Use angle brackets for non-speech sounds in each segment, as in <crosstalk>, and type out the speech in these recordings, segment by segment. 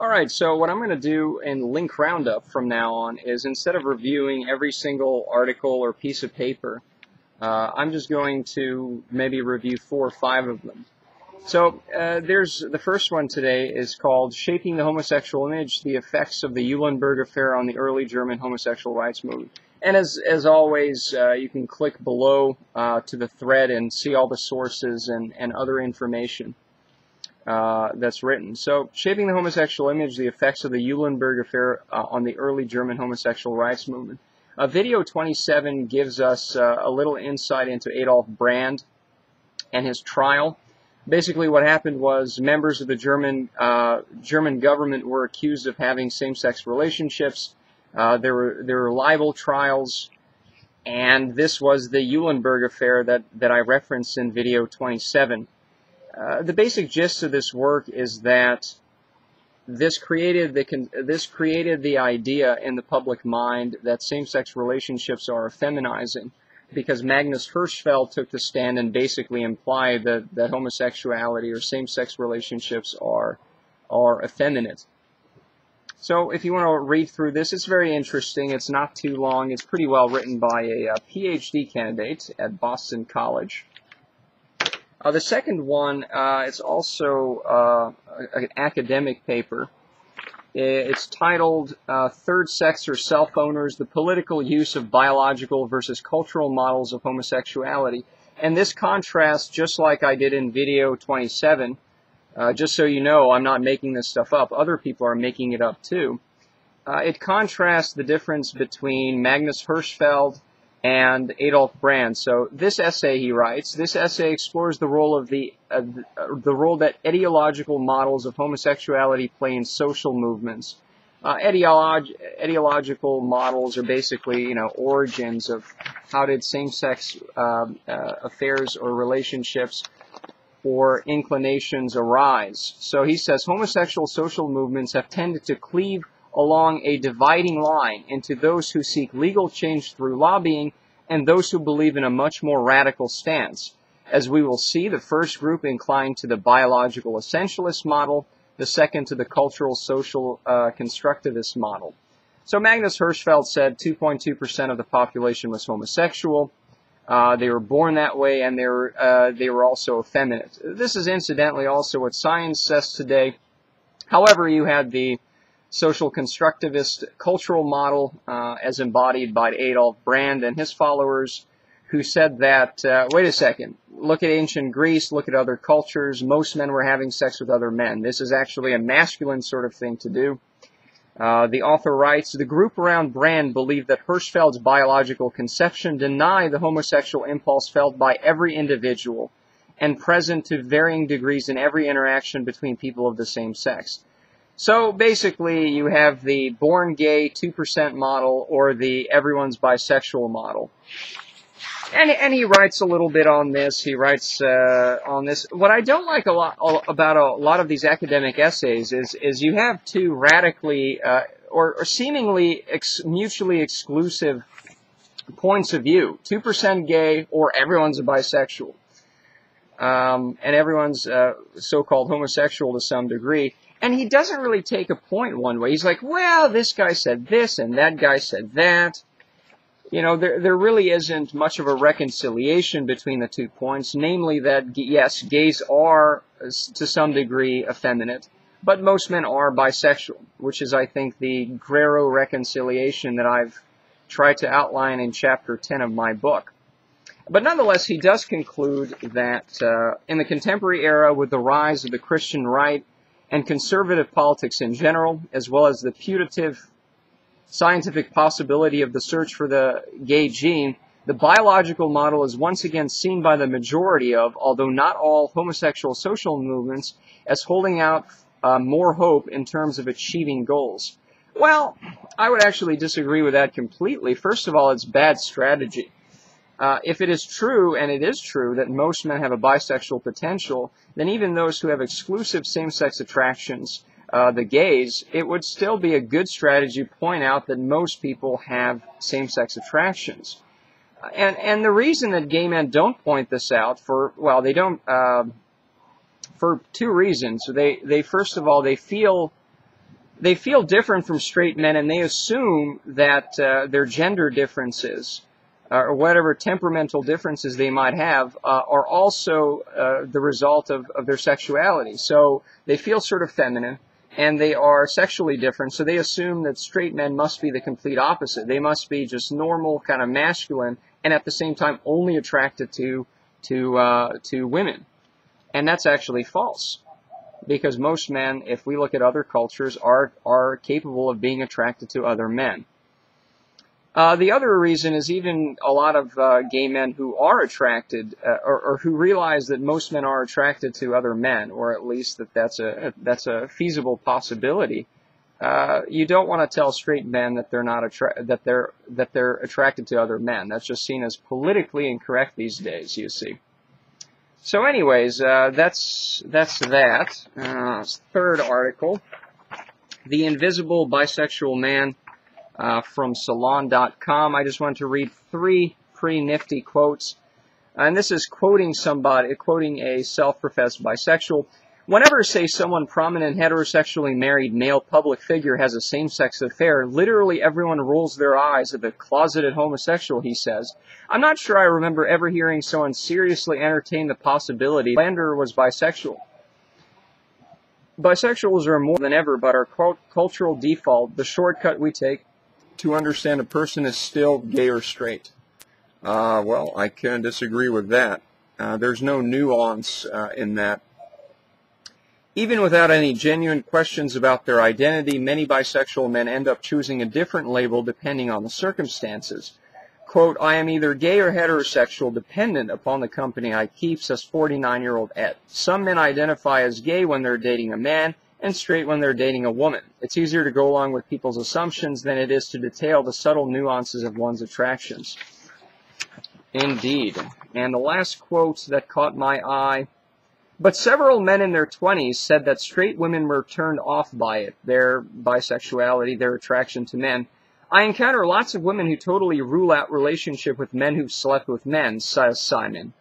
Alright, so what I'm going to do in Link Roundup from now on is instead of reviewing every single article or piece of paper, uh, I'm just going to maybe review four or five of them. So uh, there's the first one today is called Shaping the Homosexual Image, the Effects of the Eulenburg Affair on the Early German Homosexual Rights Movement. And as, as always, uh, you can click below uh, to the thread and see all the sources and, and other information uh, that's written. So, Shaping the Homosexual Image, the Effects of the Eulenburg Affair uh, on the Early German Homosexual Rights Movement. Uh, video 27 gives us uh, a little insight into Adolf Brand and his trial. Basically, what happened was members of the German uh, German government were accused of having same-sex relationships. There were there were libel trials, and this was the Eulenburg affair that that I referenced in video 27. Uh, the basic gist of this work is that this created the this created the idea in the public mind that same-sex relationships are effeminizing because Magnus Hirschfeld took the stand and basically implied that, that homosexuality or same-sex relationships are are effeminate. So if you want to read through this, it's very interesting. It's not too long. It's pretty well written by a, a PhD candidate at Boston College. Uh, the second one, uh, it's also uh, an academic paper. It's titled uh, Third Sex or Self Owners The Political Use of Biological versus Cultural Models of Homosexuality. And this contrasts, just like I did in video 27, uh, just so you know, I'm not making this stuff up. Other people are making it up too. It contrasts the difference between Magnus Hirschfeld and Adolf Brand. So this essay he writes, this essay explores the role of the uh, the role that ideological models of homosexuality play in social movements. Uh, ideolog ideological models are basically, you know, origins of how did same-sex um, uh, affairs or relationships or inclinations arise. So he says homosexual social movements have tended to cleave along a dividing line into those who seek legal change through lobbying and those who believe in a much more radical stance. As we will see, the first group inclined to the biological essentialist model, the second to the cultural social uh, constructivist model. So Magnus Hirschfeld said 2.2% of the population was homosexual. Uh, they were born that way, and they were uh, they were also effeminate. This is incidentally also what science says today. However, you had the social constructivist cultural model uh, as embodied by Adolf Brand and his followers, who said that, uh, wait a second, look at ancient Greece, look at other cultures, most men were having sex with other men. This is actually a masculine sort of thing to do. Uh, the author writes, the group around Brand believed that Hirschfeld's biological conception denied the homosexual impulse felt by every individual and present to varying degrees in every interaction between people of the same sex. So basically, you have the born gay 2% model or the everyone's bisexual model. And, and he writes a little bit on this. He writes uh, on this. What I don't like a lot about a lot of these academic essays is is you have two radically uh, or, or, seemingly ex mutually exclusive points of view: two percent gay or everyone's a bisexual, um, and everyone's uh, so-called homosexual to some degree. And he doesn't really take a point one way. He's like, well, this guy said this and that guy said that. You know, there, there really isn't much of a reconciliation between the two points, namely that, yes, gays are, to some degree, effeminate, but most men are bisexual, which is, I think, the Grero reconciliation that I've tried to outline in chapter 10 of my book. But nonetheless, he does conclude that uh, in the contemporary era, with the rise of the Christian right and conservative politics in general, as well as the putative scientific possibility of the search for the gay gene, the biological model is once again seen by the majority of, although not all, homosexual social movements as holding out uh, more hope in terms of achieving goals. Well, I would actually disagree with that completely. First of all, it's bad strategy. Uh, if it is true, and it is true, that most men have a bisexual potential, then even those who have exclusive same-sex attractions, uh, the gays, it would still be a good strategy to point out that most people have same-sex attractions. And, and the reason that gay men don't point this out for, well, they don't, uh, for two reasons. They, they, first of all, they feel they feel different from straight men and they assume that uh, their gender differences uh, or whatever temperamental differences they might have uh, are also uh, the result of, of their sexuality. So they feel sort of feminine and they are sexually different. So they assume that straight men must be the complete opposite. They must be just normal, kind of masculine, and at the same time only attracted to to uh, to women. And that's actually false because most men, if we look at other cultures, are, are capable of being attracted to other men. Uh, the other reason is even a lot of uh, gay men who are attracted, uh, or, or, who realize that most men are attracted to other men, or at least that that's a that's a feasible possibility. Uh, you don't want to tell straight men that they're not attra- that they're that they're attracted to other men. That's just seen as politically incorrect these days. You see. So, anyways, uh, that's that's that. Uh, third article, the invisible bisexual man uh, from Salon.com. I just wanted to read three pretty nifty quotes, and this is quoting somebody, quoting a self-professed bisexual. Whenever, say, someone prominent heterosexually married male public figure has a same-sex affair, literally everyone rolls their eyes at the closeted homosexual, he says. I'm not sure I remember ever hearing someone seriously entertain the possibility Lander was bisexual. Bisexuals are more than ever, but our cultural default, the shortcut we take to understand a person is still gay or straight. Uh, well, I can disagree with that. Uh, there's no nuance uh, in that even without any genuine questions about their identity, many bisexual men end up choosing a different label depending on the circumstances. Quote, I am either gay or heterosexual dependent upon the company I keep, says 49 year old Ed. Some men identify as gay when they're dating a man and straight when they're dating a woman. It's easier to go along with people's assumptions than it is to detail the subtle nuances of one's attractions. Indeed. And the last quote that caught my eye but several men in their 20s said that straight women were turned off by it, their bisexuality, their attraction to men. I encounter lots of women who totally rule out relationship with men who've slept with men, says Simon.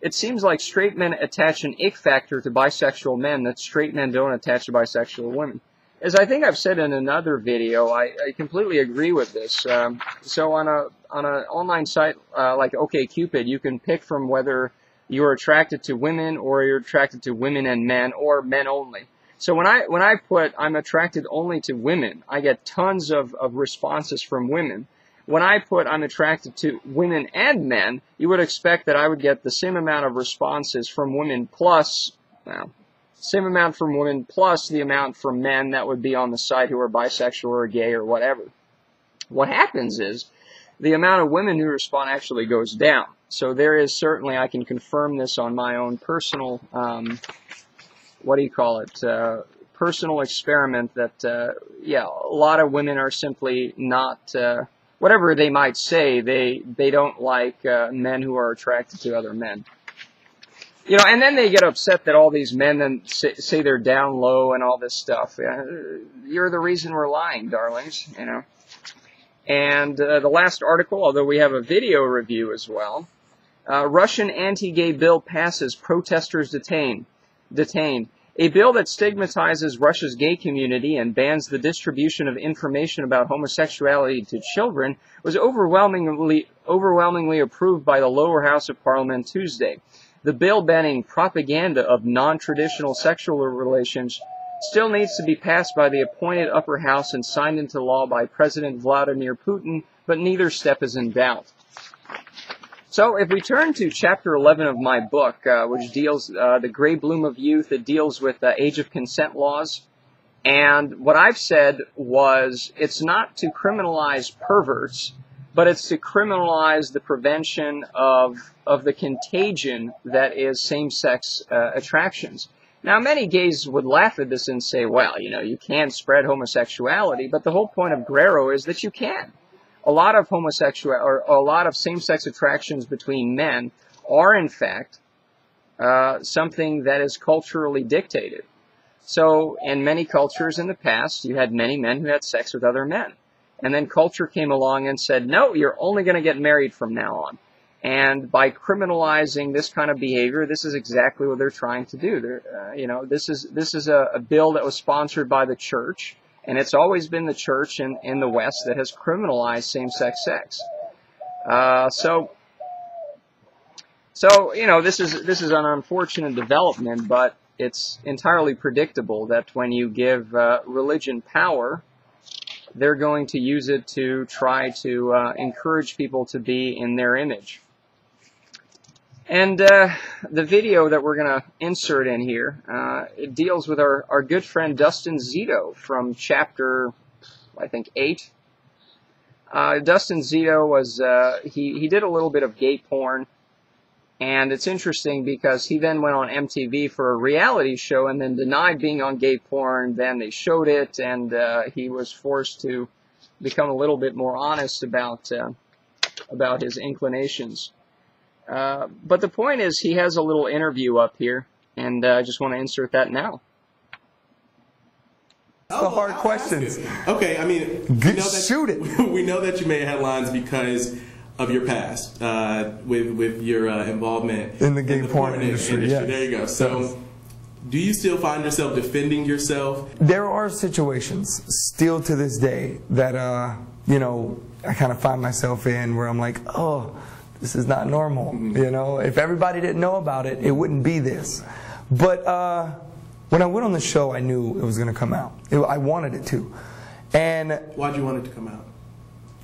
It seems like straight men attach an ick factor to bisexual men that straight men don't attach to bisexual women. As I think I've said in another video, I, I completely agree with this. Um, so on a on an online site uh, like OkCupid, you can pick from whether you're attracted to women or you're attracted to women and men or men only. So when I when I put I'm attracted only to women, I get tons of, of responses from women. When I put I'm attracted to women and men, you would expect that I would get the same amount of responses from women plus well, same amount from women plus the amount from men that would be on the site who are bisexual or gay or whatever. What happens is the amount of women who respond actually goes down. So there is certainly, I can confirm this on my own personal, um, what do you call it, uh, personal experiment that, uh, yeah, a lot of women are simply not, uh, whatever they might say, they, they don't like uh, men who are attracted to other men. You know, and then they get upset that all these men then say, say they're down low and all this stuff. You're the reason we're lying, darlings, you know. And uh, the last article, although we have a video review as well, uh, Russian anti-gay bill passes, protesters detained. Detained. A bill that stigmatizes Russia's gay community and bans the distribution of information about homosexuality to children was overwhelmingly, overwhelmingly approved by the lower house of parliament Tuesday. The bill banning propaganda of non-traditional sexual relations still needs to be passed by the appointed upper house and signed into law by President Vladimir Putin, but neither step is in doubt. So if we turn to chapter 11 of my book, uh, which deals uh, the gray bloom of youth, it deals with uh, age of consent laws. And what I've said was it's not to criminalize perverts, but it's to criminalize the prevention of of the contagion that is same-sex uh, attractions. Now, many gays would laugh at this and say, well, you know, you can't spread homosexuality, but the whole point of Grero is that you can a lot of homosexual or a lot of same-sex attractions between men are in fact uh, something that is culturally dictated. So in many cultures in the past, you had many men who had sex with other men. And then culture came along and said, no, you're only going to get married from now on. And by criminalizing this kind of behavior, this is exactly what they're trying to do. Uh, you know, this is this is a, a bill that was sponsored by the church And it's always been the church in, in the West that has criminalized same-sex sex. Uh, so, so you know, this is this is an unfortunate development, but it's entirely predictable that when you give uh, religion power, they're going to use it to try to uh, encourage people to be in their image. And uh, the video that we're going to insert in here, uh, it deals with our, our good friend Dustin Zito from chapter, I think, 8. Uh, Dustin Zito was, uh, he, he did a little bit of gay porn. And it's interesting because he then went on MTV for a reality show and then denied being on gay porn. Then they showed it, and uh, he was forced to become a little bit more honest about uh, about his inclinations. Uh, but the point is, he has a little interview up here, and uh, I just want to insert that now. the hard questions. Okay, I mean, we know that, shoot it. <laughs> We know that you made headlines because of your past, uh, with with your uh, involvement In the gay porn industry, yes. There you go. So, do you still find yourself defending yourself? There are situations still to this day that, uh, you know, I kind of find myself in where I'm like, oh, this is not normal. You know, if everybody didn't know about it, it wouldn't be this. But uh, when I went on the show, I knew it was going to come out. It, I wanted it to. And Why'd you want it to come out?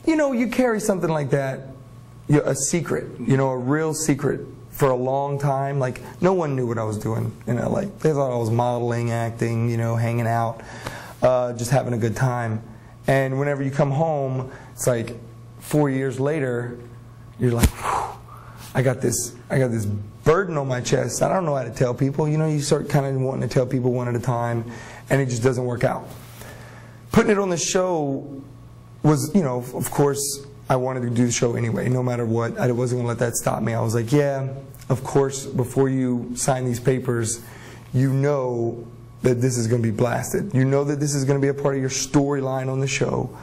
you know, you carry something like that, you know, a secret, you know, a real secret for a long time. Like, no one knew what I was doing in LA. They thought I was modeling, acting, you know, hanging out, uh, just having a good time. And whenever you come home, it's like four years later, you're like, I got this, I got this burden on my chest. I don't know how to tell people. You know, you start kind of wanting to tell people one at a time, and it just doesn't work out. Putting it on the show was, you know, of course, I wanted to do the show anyway, no matter what. I wasn't going to let that stop me. I was like, yeah, of course, before you sign these papers, you know that this is going to be blasted. You know that this is going to be a part of your storyline on the show.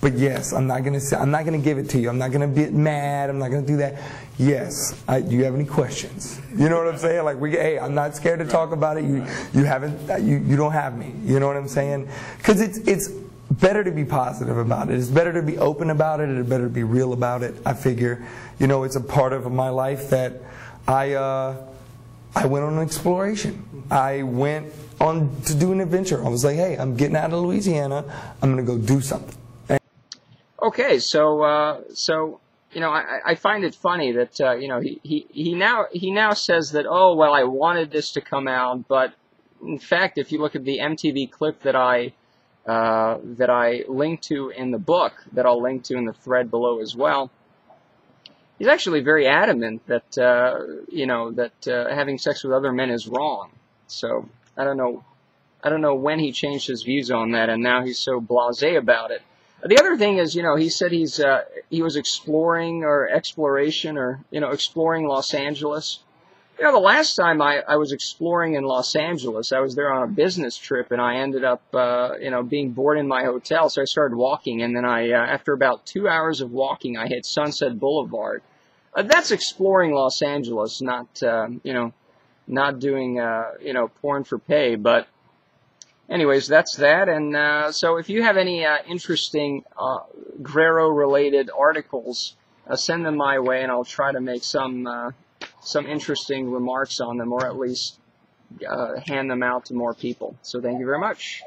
But yes, I'm not gonna say, I'm not gonna give it to you. I'm not gonna be mad. I'm not gonna do that. Yes, I, do you have any questions? You know what I'm saying? Like we, hey, I'm not scared to talk about it. You, you haven't, you, you don't have me. You know what I'm saying? Because it's, it's better to be positive about it. It's better to be open about it. It's better to be real about it. I figure, you know, it's a part of my life that I, uh, I went on an exploration. I went on to do an adventure. I was like, hey, I'm getting out of Louisiana. I'm gonna go do something. Okay, so uh, so you know, I, I find it funny that uh, you know he, he, he now he now says that oh well I wanted this to come out, but in fact if you look at the MTV clip that I uh, that I linked to in the book that I'll link to in the thread below as well, he's actually very adamant that uh, you know that uh, having sex with other men is wrong. So I don't know I don't know when he changed his views on that, and now he's so blasé about it. The other thing is, you know, he said he's uh, he was exploring or exploration or you know exploring Los Angeles. You know, the last time I, I was exploring in Los Angeles, I was there on a business trip, and I ended up uh, you know being bored in my hotel, so I started walking, and then I uh, after about two hours of walking, I hit Sunset Boulevard. Uh, that's exploring Los Angeles, not uh, you know not doing uh, you know porn for pay, but anyways, that's that. And uh, so if you have any uh, interesting uh, Grero-related articles, uh, send them my way, and I'll try to make some uh, some interesting remarks on them, or at least uh, hand them out to more people. So thank you very much.